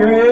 Okay.